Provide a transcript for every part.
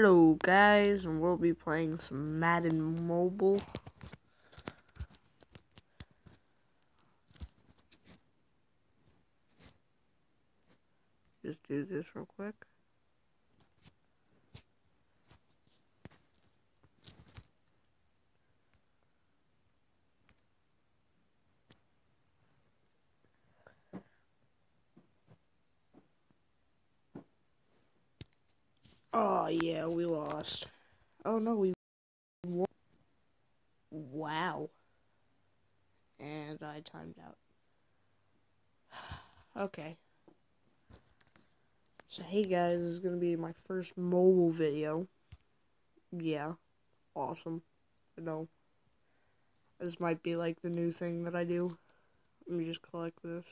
Hello guys, and we'll be playing some Madden Mobile. Just do this real quick. Oh yeah, we lost. Oh no, we won. Wow. And I timed out. okay. So hey guys, this is gonna be my first mobile video. Yeah. Awesome. I know. This might be like the new thing that I do. Let me just collect this.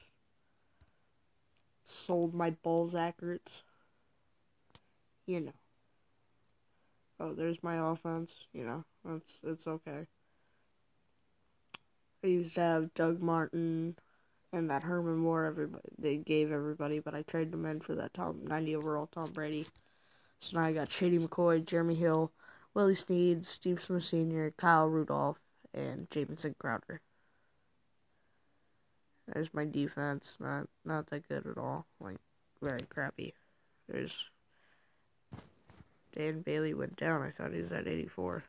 Sold my Balzac-erts you know. Oh, there's my offense. You know, that's it's okay. I used to have Doug Martin and that Herman Moore. Everybody they gave everybody, but I traded them in for that Tom 90 overall Tom Brady. So now I got Shady McCoy, Jeremy Hill, Willie Snead, Steve Smith Sr., Kyle Rudolph, and Jamison Crowder. There's my defense. Not not that good at all. Like very crappy. There's Dan Bailey went down. I thought he was at 84.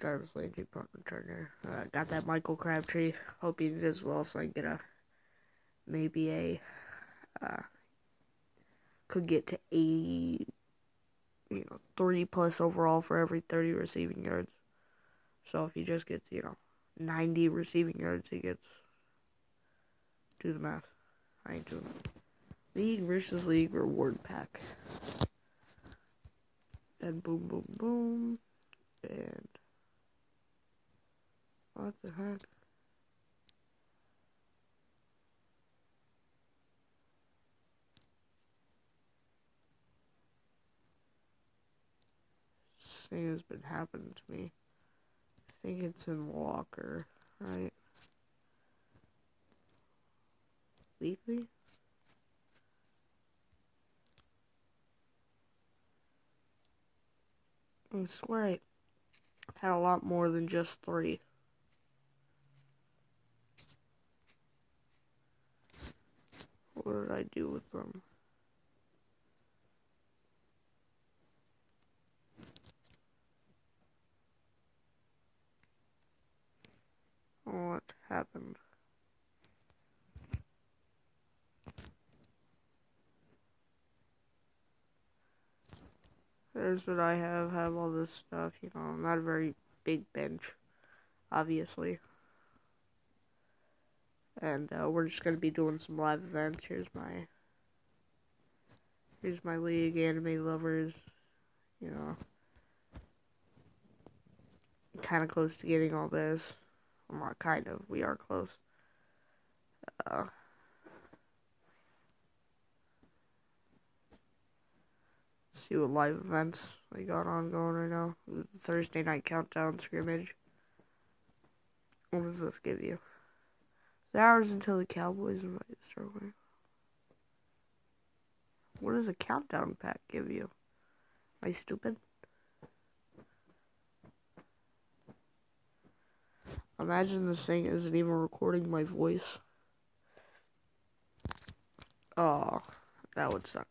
Jarvis Landry, Parker Turner. Uh, got that Michael Crabtree. Hope he does well so I can get a maybe a uh, could get to 80 you know 30 plus overall for every 30 receiving yards. So if he just gets, you know, 90 receiving yards, he gets do the math. I ain't doing it. League versus league reward pack and boom, boom, boom, and what the heck? Thing has been happening to me. I think it's in Walker, right? Weekly? I swear I had a lot more than just three. What did I do with them? What happened? There's what I have, have all this stuff, you know, not a very big bench, obviously. And uh, we're just to be doing some live events. Here's my, here's my league, anime lovers, you know. Kind of close to getting all this. Well, not kind of, we are close. Uh, see what live events we got on going right now. Thursday night countdown scrimmage. What does this give you? The hours until the Cowboys invite start. What does a countdown pack give you? Am I stupid? Imagine this thing isn't even recording my voice. Oh, that would suck.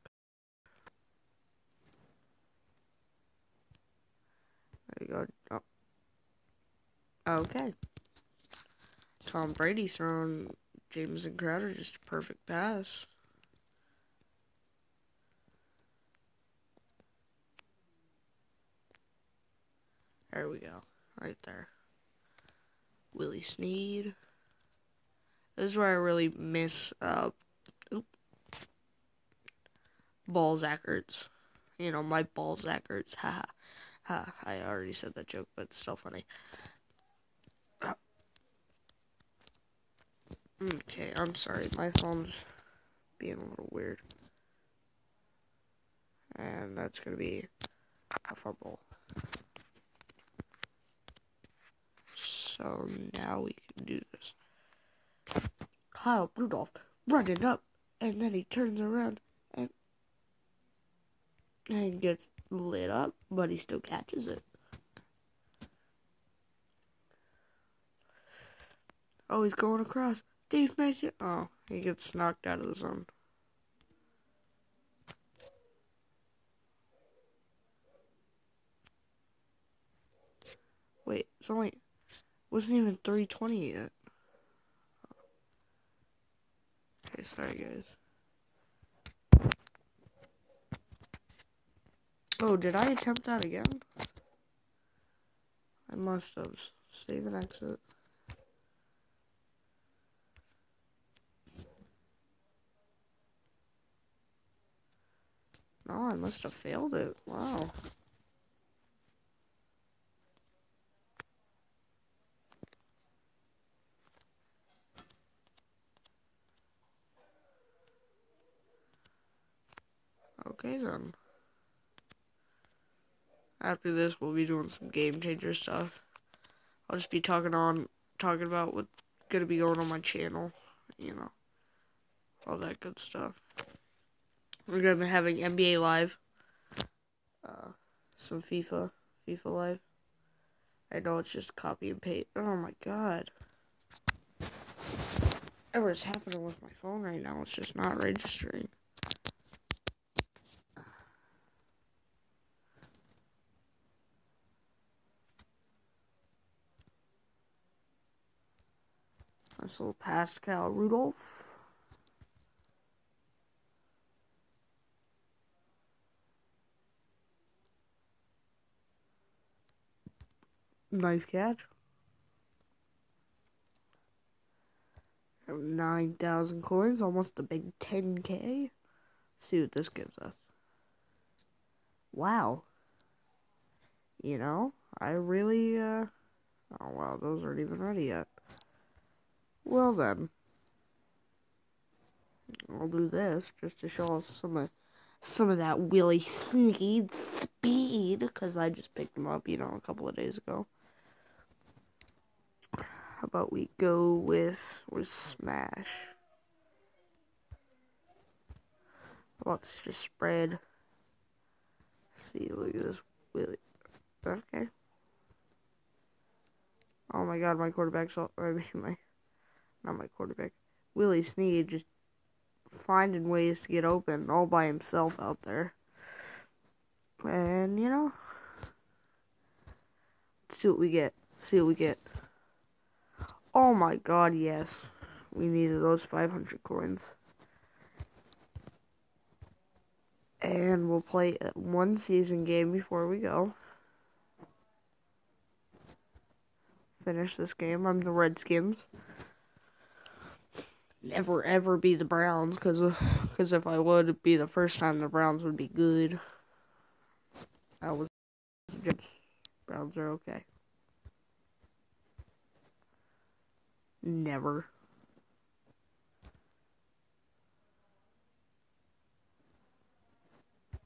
There you go. Oh. Okay. Tom Brady throwing Jamison Crowder just a perfect pass. There we go. Right there. Willie Snead. This is where I really miss uh oop, Balzac-erts. You know, my Balzac-erts. Haha. Ha, I already said that joke, but it's still funny. Okay, I'm sorry. My phone's being a little weird. And that's going to be a fumble. So now we can do this. Kyle Rudolph running up, and then he turns around and gets lit up, but he still catches it. Oh, he's going across. Dave Mason. Oh, he gets knocked out of the zone. Wait, it's only wasn't even 320 yet. Okay, sorry guys. Oh, did I attempt that again? I must have. Save and exit. No, I must have failed it. Wow. Okay then. After this, we'll be doing some game changer stuff. I'll just be talking on, talking about what's gonna be going on my channel, you know, all that good stuff. We're gonna be having NBA Live, uh, some FIFA, FIFA Live. I know it's just copy and paste. Oh my god. Whatever's happening with my phone right now, it's just not registering. Nice little Pascal Rudolph. Nice catch. 9,000 coins, almost a big 10k. See what this gives us. Wow. You know, I really, uh, oh wow, those aren't even ready yet. Well then, I'll do this just to show us some of some of that Willie sneaky speed because I just picked him up, you know, a couple of days ago. How about we go with with Smash? Let's just spread. see, look at this Willie. Okay. Oh my God, my quarterback's all. I mean, my not my quarterback, Willie Snead just finding ways to get open all by himself out there. And, you know, see what we get. See what we get. Oh my god, yes. We needed those 500 coins. And we'll play one season game before we go. Finish this game. I'm the Redskins never ever be the Browns because because uh, if I would be the first time the Browns would be good. I was just Browns are okay. Never.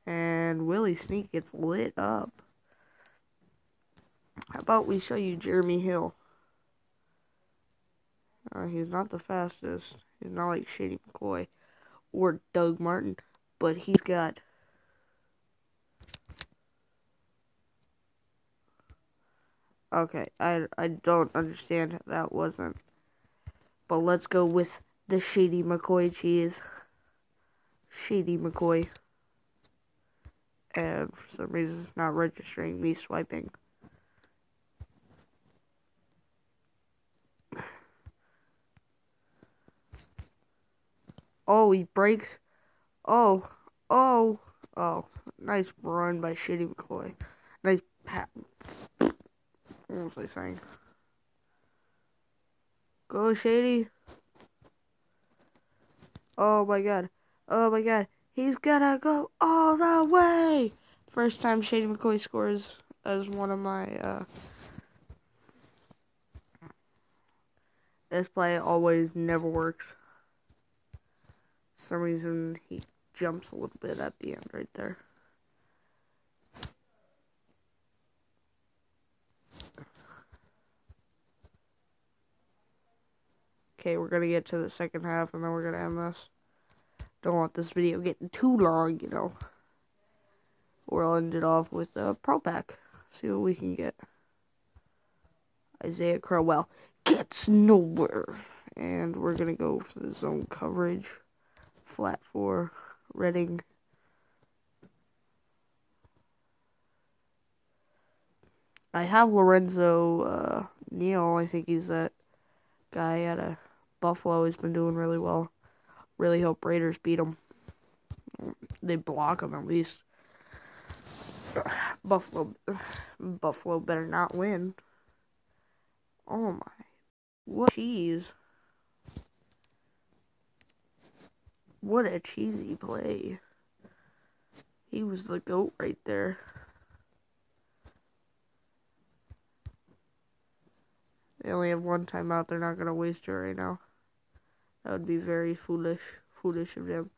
And Willie Snead gets lit up. How about we show you Jeremy Hill? Uh, he's not the fastest. He's not like Shady McCoy or Doug Martin, but he's got. Okay, I, I don't understand that wasn't. But let's go with the Shady McCoy cheese. Shady McCoy. And for some reason it's not registering me swiping. Oh, he breaks. Oh, oh, oh. Nice run by Shady McCoy. Nice pat. What was I saying? Go, Shady. Oh my god. Oh my god. He's gonna go all the way. First time Shady McCoy scores as one of my, uh, this play always never works some reason he jumps a little bit at the end right there. Okay, we're gonna get to the second half and then we're gonna end this. Don't want this video getting too long, you know. We'll end it off with a pro pack. See what we can get. Isaiah Crowell gets nowhere. And we're going to go for the zone coverage. Flat four. Reading. I have Lorenzo uh, Neal. I think he's that guy out of Buffalo. He's been doing really well. Really hope Raiders beat him. They block him at least. Buffalo, Buffalo better not win. Oh my, what cheese! What a cheesy play. He was the goat right there. They only have one timeout. They're not gonna waste it right now. That would be very foolish, foolish of them.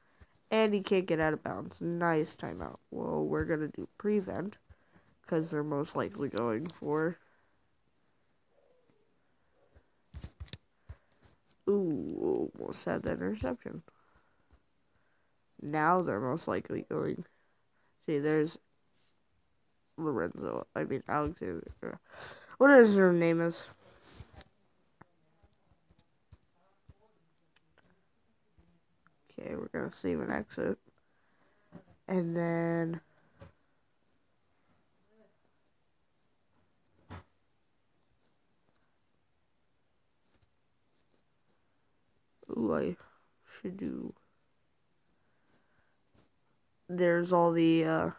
And he can't get out of bounds. Nice timeout. Well, we're going to do prevent. Because they're most likely going for... Ooh, almost had that interception. Now they're most likely going... See, there's... Lorenzo. I mean, Alexander. What is her name is? Okay, we're gonna save and exit. And then Ooh, I should do there's all the uh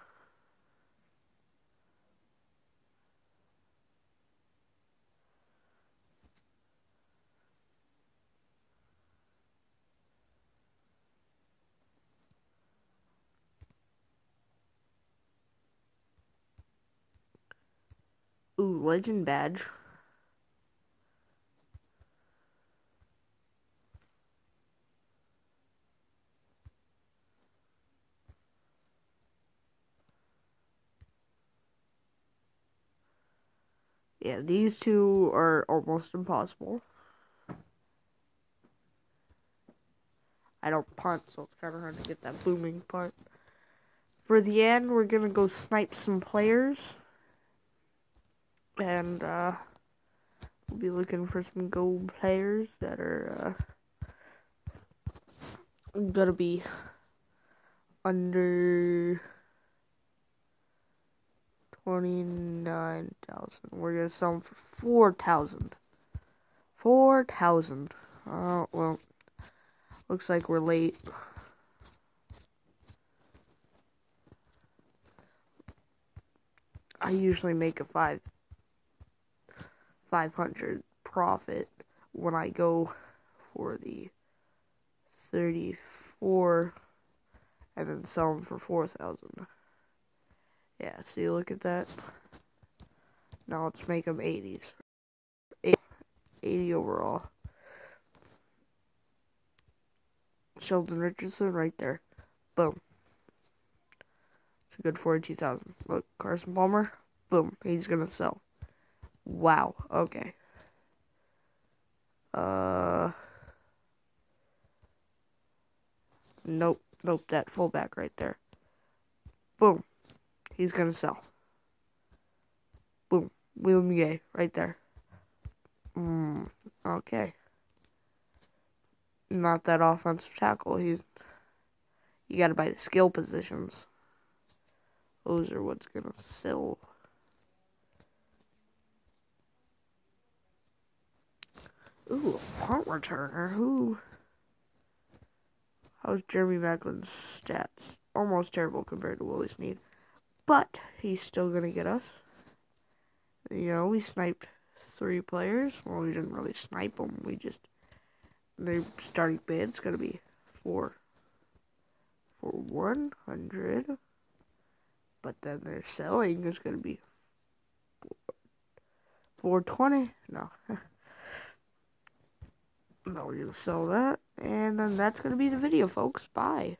Ooh, legend badge. Yeah, these two are almost impossible. I don't punt, so it's kind of hard to get that booming part. For the end, we're going to go snipe some players and uh, we'll be looking for some gold players that are uh, gonna be under 29,000. We're gonna sell them for 4,000. 4,000. Oh, well, looks like we're late. I usually make a five 500 profit when I go for the 34 and then sell them for 4,000. Yeah, see, look at that. Now let's make them 80s. 80 overall. Sheldon Richardson right there. Boom. It's a good 42,000. Look, Carson Palmer. Boom. He's going to sell. Wow. Okay. Uh. Nope. Nope. That fullback right there. Boom. He's gonna sell. Boom. William Gay right there. Mm, okay. Not that offensive tackle. He's. You gotta buy the skill positions. Those are what's gonna sell. Ooh, a punt returner. Who? How's Jeremy Maclin's stats? Almost terrible compared to Willie Snead. But he's still going to get us. You know, we sniped three players. Well, we didn't really snipe them. We just... The starting bid's going to be four. For 100. But then their selling is going to be 420. No. No, we're going to sell that. And then that's going to be the video, folks. Bye.